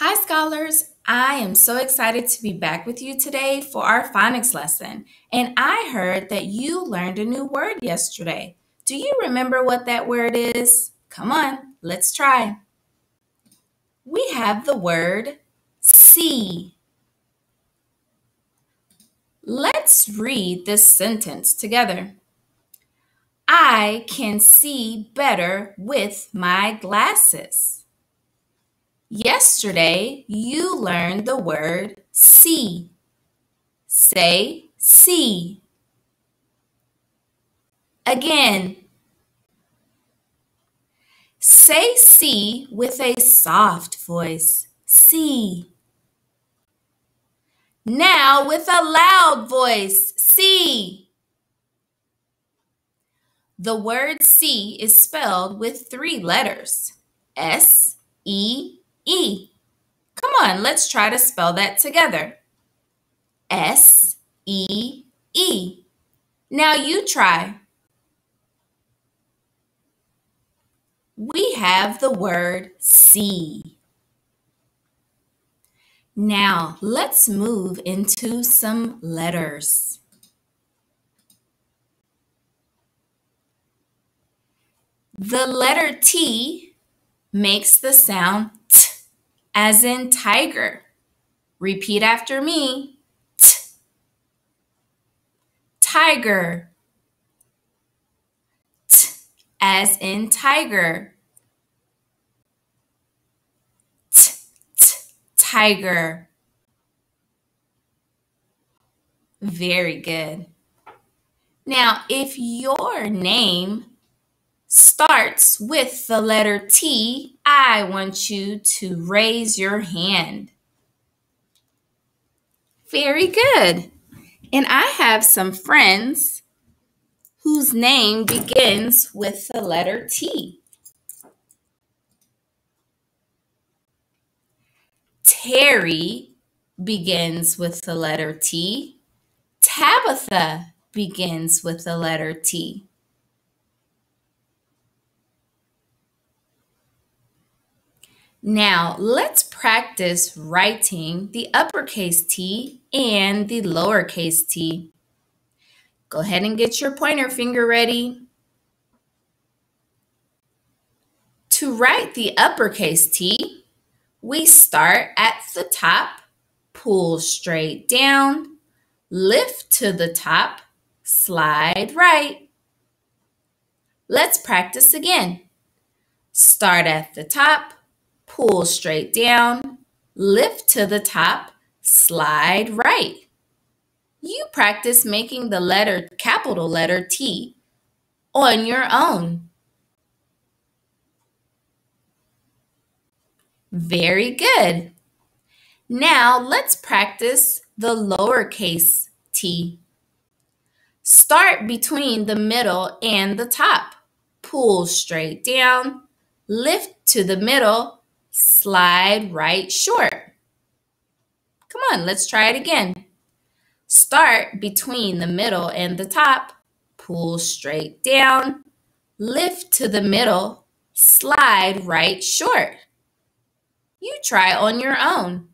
Hi, scholars. I am so excited to be back with you today for our phonics lesson. And I heard that you learned a new word yesterday. Do you remember what that word is? Come on, let's try. We have the word see. Let's read this sentence together. I can see better with my glasses. Yesterday, you learned the word see. Say see. Again. Say see with a soft voice. See. Now with a loud voice. See. The word see is spelled with three letters. S, E, E. Come on, let's try to spell that together. S E E. Now you try. We have the word see. Now let's move into some letters. The letter T makes the sound as in tiger. Repeat after me. T. Tiger. T as in tiger. T, t, tiger. Very good. Now, if your name starts with the letter T, I want you to raise your hand. Very good. And I have some friends whose name begins with the letter T. Terry begins with the letter T. Tabitha begins with the letter T. Now let's practice writing the uppercase T and the lowercase t. Go ahead and get your pointer finger ready. To write the uppercase T, we start at the top, pull straight down, lift to the top, slide right. Let's practice again. Start at the top, pull straight down, lift to the top, slide right. You practice making the letter capital letter T on your own. Very good. Now let's practice the lowercase t. Start between the middle and the top. Pull straight down, lift to the middle, slide right short. Come on, let's try it again. Start between the middle and the top, pull straight down, lift to the middle, slide right short. You try on your own.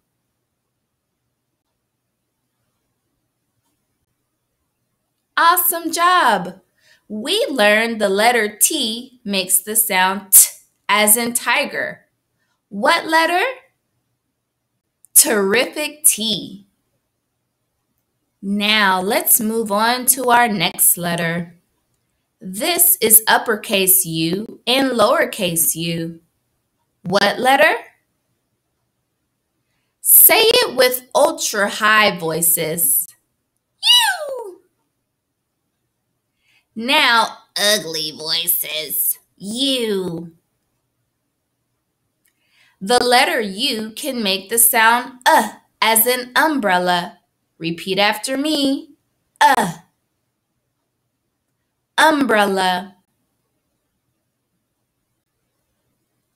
Awesome job! We learned the letter T makes the sound T as in tiger. What letter? Terrific T. Now let's move on to our next letter. This is uppercase U and lowercase u. What letter? Say it with ultra high voices. U. Now, ugly voices. U. The letter U can make the sound uh as in umbrella. Repeat after me. Uh. Umbrella.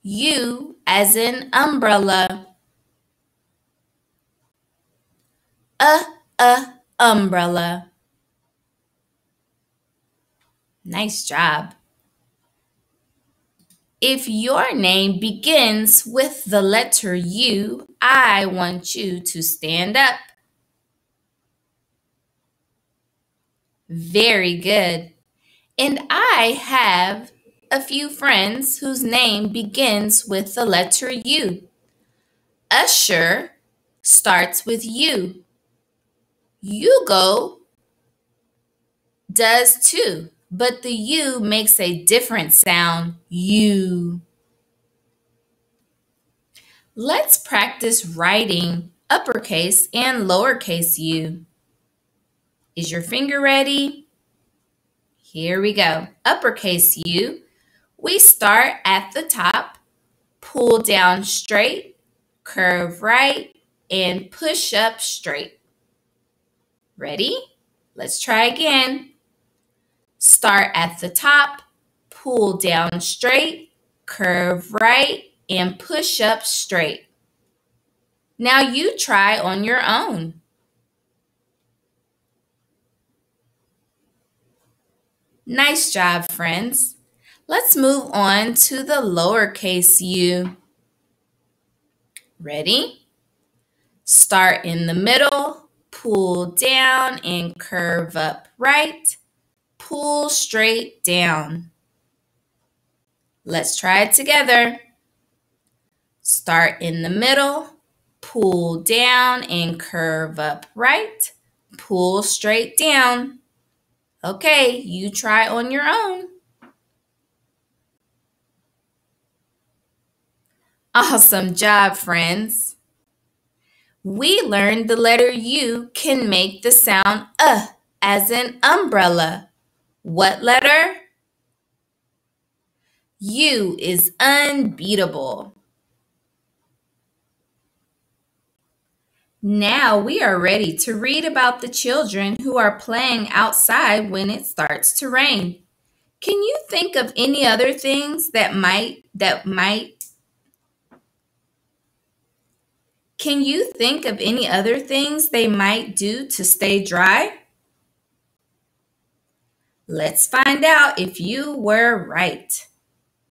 U as in umbrella. Uh, uh, umbrella. Nice job. If your name begins with the letter U, I want you to stand up. Very good. And I have a few friends whose name begins with the letter U. Usher starts with U. Hugo does too, but the U makes a different sound. U. Let's practice writing uppercase and lowercase u. Is your finger ready? Here we go. Uppercase U. We start at the top, pull down straight, curve right, and push up straight. Ready? Let's try again. Start at the top, pull down straight, curve right, and push up straight. Now you try on your own. Nice job, friends. Let's move on to the lowercase u. Ready? Start in the middle, pull down and curve up right, pull straight down. Let's try it together. Start in the middle, pull down and curve up right, pull straight down. Okay, you try on your own. Awesome job, friends. We learned the letter U can make the sound uh as an umbrella. What letter? U is unbeatable. Now we are ready to read about the children who are playing outside when it starts to rain. Can you think of any other things that might that might Can you think of any other things they might do to stay dry? Let's find out if you were right.